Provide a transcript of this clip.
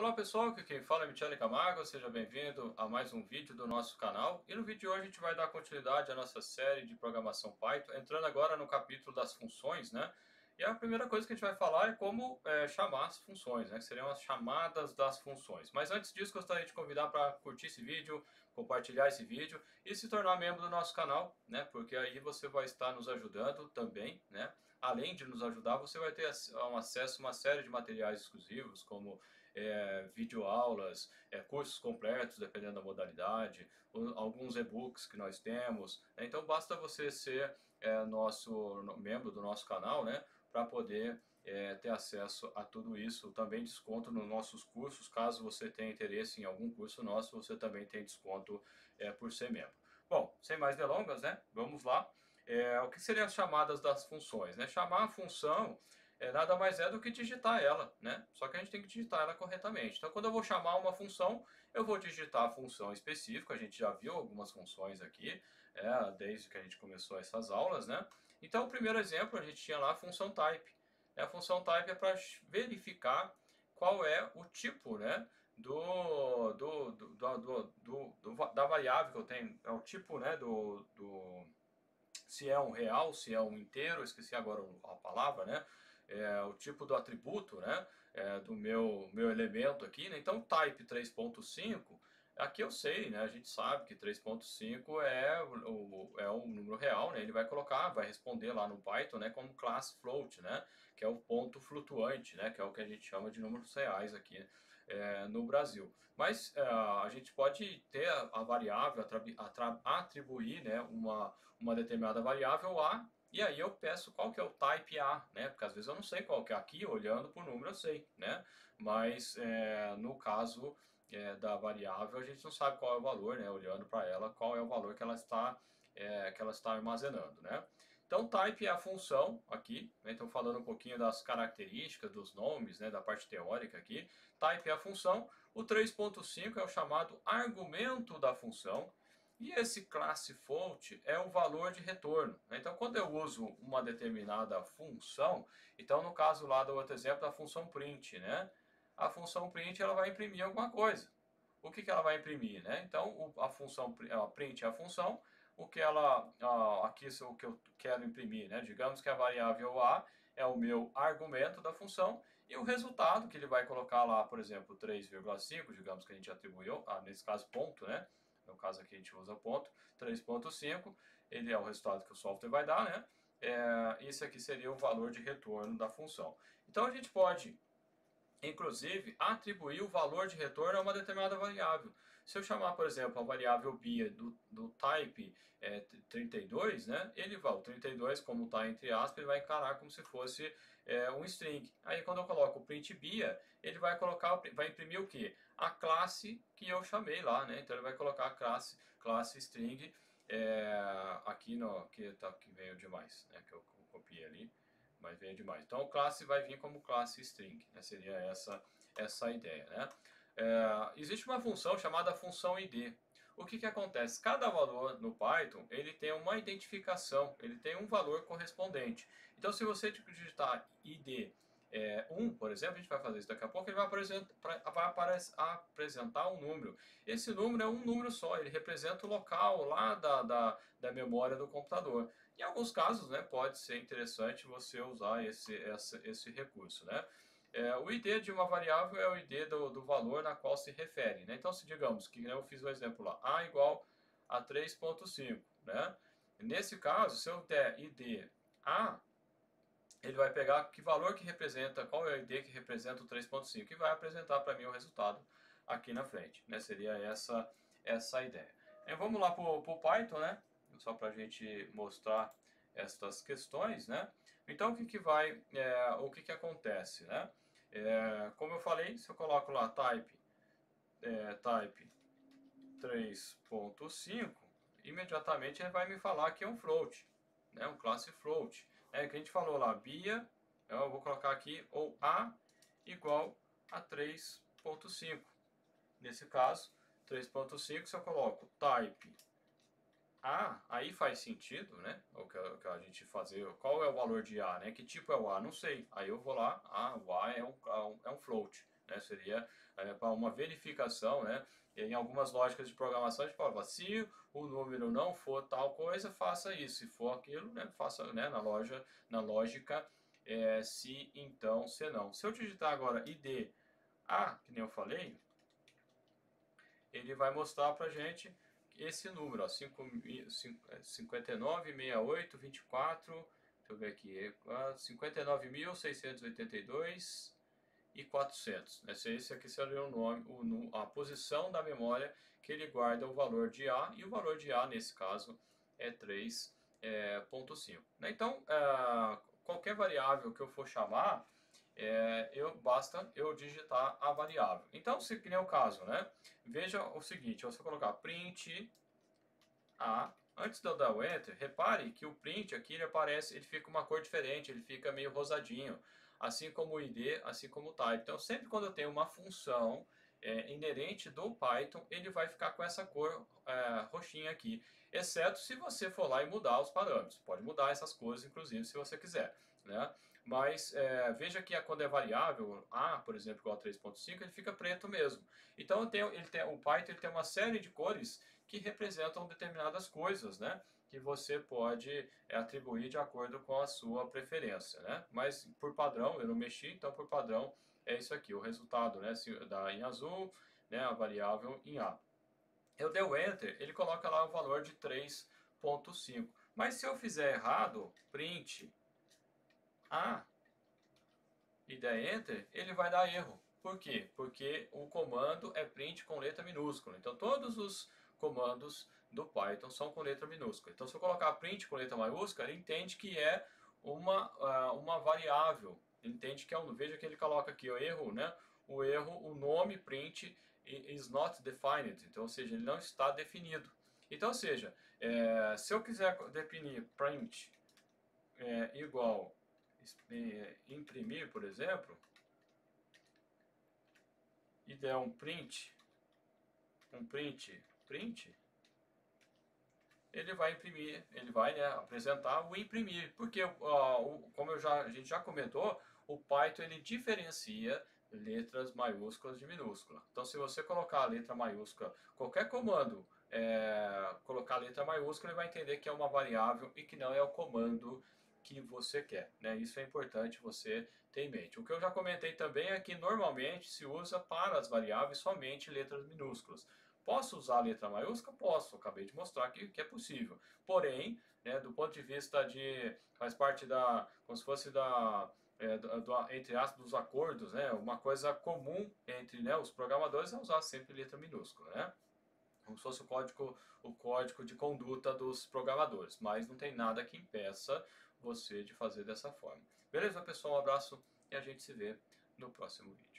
Olá pessoal, aqui quem fala é Michele Camargo, seja bem-vindo a mais um vídeo do nosso canal. E no vídeo de hoje a gente vai dar continuidade à nossa série de programação Python, entrando agora no capítulo das funções, né? E a primeira coisa que a gente vai falar é como é, chamar as funções, né? Que seriam as chamadas das funções. Mas antes disso, gostaria de convidar para curtir esse vídeo, compartilhar esse vídeo e se tornar membro do nosso canal, né? Porque aí você vai estar nos ajudando também, né? Além de nos ajudar, você vai ter um acesso a uma série de materiais exclusivos, como é, videoaulas, é, cursos completos, dependendo da modalidade, alguns e-books que nós temos. Né? Então basta você ser é, nosso membro do nosso canal, né? Para poder é, ter acesso a tudo isso. Também desconto nos nossos cursos, caso você tenha interesse em algum curso nosso, você também tem desconto é, por ser membro. Bom, sem mais delongas, né? Vamos lá. É, o que seriam as chamadas das funções? Né? Chamar a função é, nada mais é do que digitar ela, né? Só que a gente tem que digitar ela corretamente. Então, quando eu vou chamar uma função, eu vou digitar a função específica. A gente já viu algumas funções aqui, é, desde que a gente começou essas aulas, né? Então, o primeiro exemplo, a gente tinha lá a função type. A função type é para verificar qual é o tipo, né? Do, do, do, do, do, da variável que eu tenho, é o tipo, né? Do, do, se é um real, se é um inteiro, esqueci agora a palavra, né? É, o tipo do atributo né, é, do meu, meu elemento aqui. Né? Então, type 3.5, aqui eu sei, né, a gente sabe que 3.5 é o, é um número real, né, ele vai colocar, vai responder lá no Python né, como class float, né, que é o ponto flutuante, né, que é o que a gente chama de números reais aqui é, no Brasil. Mas é, a gente pode ter a, a variável, atribuir né, uma, uma determinada variável a e aí eu peço qual que é o type A, né? Porque às vezes eu não sei qual que é aqui, olhando por número eu sei, né? Mas é, no caso é, da variável a gente não sabe qual é o valor, né? Olhando para ela, qual é o valor que ela está, é, que ela está armazenando, né? Então type é a função aqui, né? então falando um pouquinho das características, dos nomes, né? da parte teórica aqui. Type é a função, o 3.5 é o chamado argumento da função, e esse classe float é o valor de retorno. Né? Então, quando eu uso uma determinada função, então no caso lá do outro exemplo da função print, né? a função print ela vai imprimir alguma coisa. O que, que ela vai imprimir? Né? Então, a função a print é a função, o que ela, aqui é o que eu quero imprimir, né? digamos que a variável a é o meu argumento da função e o resultado que ele vai colocar lá, por exemplo, 3,5, digamos que a gente atribuiu, ah, nesse caso ponto, né? No caso aqui a gente usa ponto, 3.5, ele é o resultado que o software vai dar, né? É, esse aqui seria o valor de retorno da função. Então a gente pode inclusive, atribuir o valor de retorno a uma determinada variável. Se eu chamar, por exemplo, a variável BIA do, do type é, 32, né, ele vai, o 32, como está entre aspas, ele vai encarar como se fosse é, um string. Aí quando eu coloco o print BIA, ele vai colocar, vai imprimir o que? A classe que eu chamei lá, né? Então ele vai colocar a classe, classe string é, aqui no que, tá, que veio demais, né, que eu copiei ali mas vem demais. Então, classe vai vir como classe string, né? seria essa, essa a ideia. Né? É, existe uma função chamada função id. O que, que acontece? Cada valor no Python ele tem uma identificação, ele tem um valor correspondente. Então, se você digitar id é, 1, por exemplo, a gente vai fazer isso daqui a pouco, ele vai apresentar, vai apresentar um número. Esse número é um número só, ele representa o local lá da, da, da memória do computador. Em alguns casos, né, pode ser interessante você usar esse, esse, esse recurso. Né? É, o ID de uma variável é o ID do, do valor na qual se refere. Né? Então, se digamos que eu fiz um exemplo lá, A igual a 3.5. Né? Nesse caso, se eu der ID A, ele vai pegar que valor que representa, qual é o ID que representa o 3.5 e vai apresentar para mim o resultado aqui na frente. Né? Seria essa, essa ideia. E vamos lá para o Python, né? só para a gente mostrar estas questões. Né? Então o que, que vai, é, o que, que acontece? Né? É, como eu falei, se eu coloco lá type, é, type 3.5, imediatamente ele vai me falar que é um float, né? um classe float é que a gente falou lá, Bia, eu vou colocar aqui, ou A igual a 3.5. Nesse caso, 3.5, se eu coloco type A, aí faz sentido, né? O que, a gente fazer, qual é o valor de A, né? Que tipo é o A? Não sei. Aí eu vou lá, ah, o A é um, é um float. né? Seria é, para uma verificação, né? Em algumas lógicas de programação a gente fala, se o número não for tal coisa, faça isso. Se for aquilo, né? Faça, né? Na loja, na lógica, é, se então, se não. Se eu digitar agora ID A, que nem eu falei, ele vai mostrar para gente esse número, ó, 59, 68, 24, deixa eu ver aqui, 59.682 e 400. Esse, esse aqui seria o nome, o, a posição da memória que ele guarda o valor de A, e o valor de A, nesse caso, é 3.5. É, né? então, é, qualquer variável que eu for chamar, é, eu, basta eu digitar a variável. Então, se que nem o caso, né? Veja o seguinte, se eu colocar print A, antes de eu dar o Enter, repare que o print aqui ele aparece, ele fica uma cor diferente, ele fica meio rosadinho, assim como o ID, assim como o type. Então, sempre quando eu tenho uma função é, inerente do Python, ele vai ficar com essa cor é, roxinha aqui, exceto se você for lá e mudar os parâmetros. Pode mudar essas cores, inclusive, se você quiser. Né? Mas é, veja que quando é variável, A, por exemplo, igual a 3.5, ele fica preto mesmo. Então tem, ele tem, o Python ele tem uma série de cores que representam determinadas coisas, né? Que você pode é, atribuir de acordo com a sua preferência, né? Mas por padrão, eu não mexi, então por padrão é isso aqui, o resultado, né? Dá em azul, né? A variável em A. Eu dei o Enter, ele coloca lá o valor de 3.5. Mas se eu fizer errado, print a e der Enter, ele vai dar erro. Por quê? Porque o comando é print com letra minúscula. Então todos os comandos do Python são com letra minúscula. Então se eu colocar print com letra maiúscula, ele entende que é uma, uh, uma variável. Ele entende que é um. Veja que ele coloca aqui o erro, né? O erro, o nome print is not defined. Então, ou seja, ele não está definido. Então, ou seja, é, se eu quiser definir print é, igual é, imprimir, por exemplo, e der um print, um print, print, ele vai imprimir, ele vai né, apresentar o imprimir, porque uh, como já, a gente já comentou, o Python ele diferencia letras maiúsculas de minúscula. Então, se você colocar a letra maiúscula, qualquer comando é, colocar a letra maiúscula, ele vai entender que é uma variável e que não é o comando que você quer. Né? Isso é importante você ter em mente. O que eu já comentei também é que normalmente se usa para as variáveis somente letras minúsculas. Posso usar a letra maiúscula? Posso, acabei de mostrar que, que é possível. Porém, né, do ponto de vista de. faz parte da. como se fosse da. É, do, do, entre aspas, dos acordos, né, uma coisa comum entre né, os programadores é usar sempre letra minúscula. Né? como se fosse o código, o código de conduta dos programadores, mas não tem nada que impeça você de fazer dessa forma. Beleza, pessoal? Um abraço e a gente se vê no próximo vídeo.